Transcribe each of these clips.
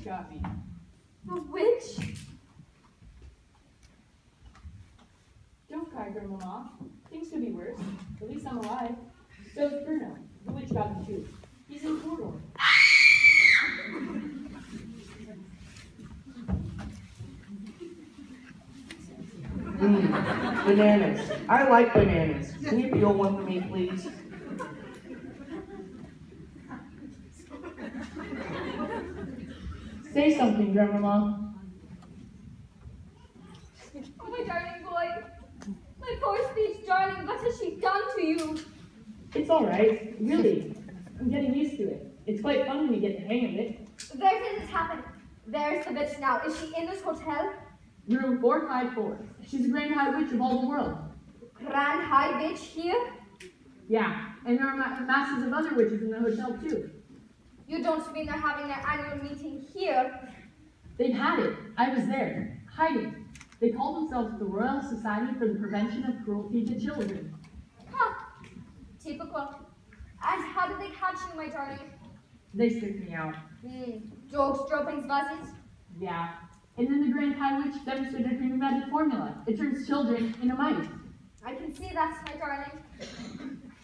witch got me. A witch? Don't cry, Grandma. Things could be worse. At least I'm alive. So's Bruno. The witch got him too. He's in Mordor. Mm, bananas. I like bananas. Can you peel one for me, please? Say something, Grandmama. Oh, my darling boy. My poor speech darling, what has she done to you? It's all right, really. I'm getting used to it. It's quite fun when you get the hang of it. Where did it happen? There's the bitch now. Is she in this hotel? Room 454. She's the Grand High Witch of all the world. Grand High witch here? Yeah, and there are ma- masses of other witches in the hotel too. You don't mean they're having their annual meeting here? They've had it. I was there, hiding. They call themselves the Royal Society for the Prevention of Cruelty to Children. Huh. Typical. And how did they catch you, my darling? They stick me out. Hmm. Jokes, droppings, buses? Yeah. And then the Grand High Witch demonstrated her magic formula. It turns children into mice. I can see that, my darling.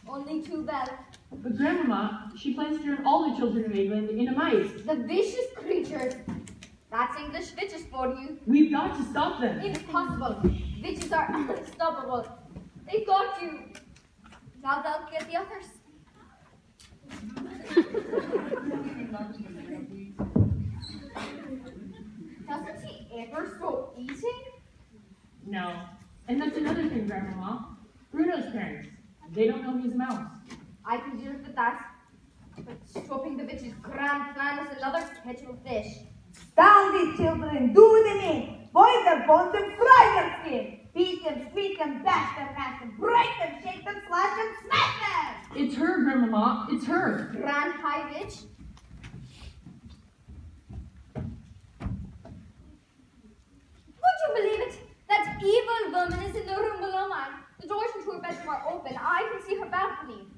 Only too well. But Grandmama, she plans to turn all the children of England into mice. The vicious creatures. That's English witches for you. We've got to stop them. Impossible. Witches are unstoppable. They got you. Now they'll get the others. Doesn't she ever stop eating? No. And that's another thing, Grandmama. Bruno's parents. They don't know he's a mouse. I can deal with that. But stopping the witch's grand plan is another kettle of fish. Down these children, do them in. Boil their bones and fry their skin. Beat them, squeak them, bash them, mash them, break them, shake them, slash them, smash them. It's her, Grandmama. It's her. Grand High Witch? Would you believe it? That evil woman is in the room below mine. The doors into her bedroom are open. I can see her balcony.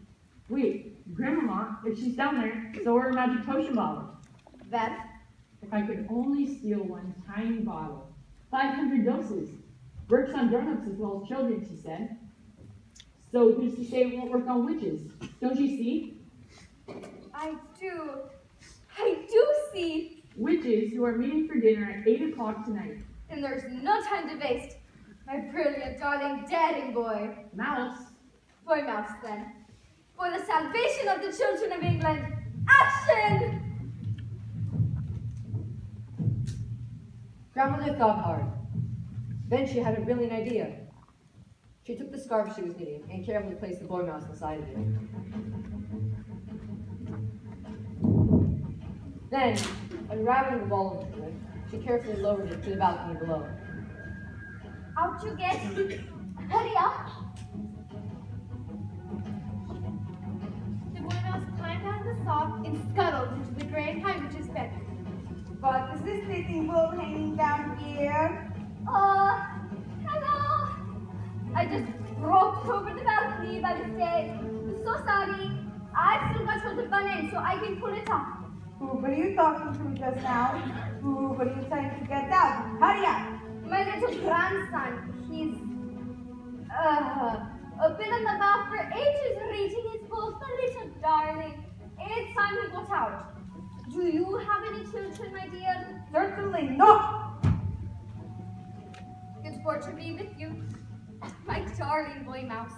Wait, Grandmama, if she's down there, so are her magic potion bottles. Well, If I could only steal one tiny bottle. 500 doses. Works on grown-ups as well as children, she said. So who's to say it won't work on witches? Don't you see? I do. I do see. Witches who are meeting for dinner at 8 o'clock tonight. And there's no time to waste. My brilliant, darling, daring boy. Mouse, Boy mouse, then. For the salvation of the children of England. Action! Grandmother thought hard. Then she had a brilliant idea. She took the scarf she was knitting and carefully placed the boy mouse inside of it. Then, unraveling the ball of it, she carefully lowered it to the balcony below. Out you get. Hurry up. What is this knitting wool hanging down here? Uh, hello. I just dropped over the balcony by mistake. So sorry. I've still got hold of one end, so I can pull it up. Who were you talking to just now? Who were you trying to get out? Hurry up! My little grandson, he's uh, been in the bath for ages reading his book, the little darling. It's time he got out. Do you have any children, my dear? Certainly not! Good fortune be with you, my darling boy mouse.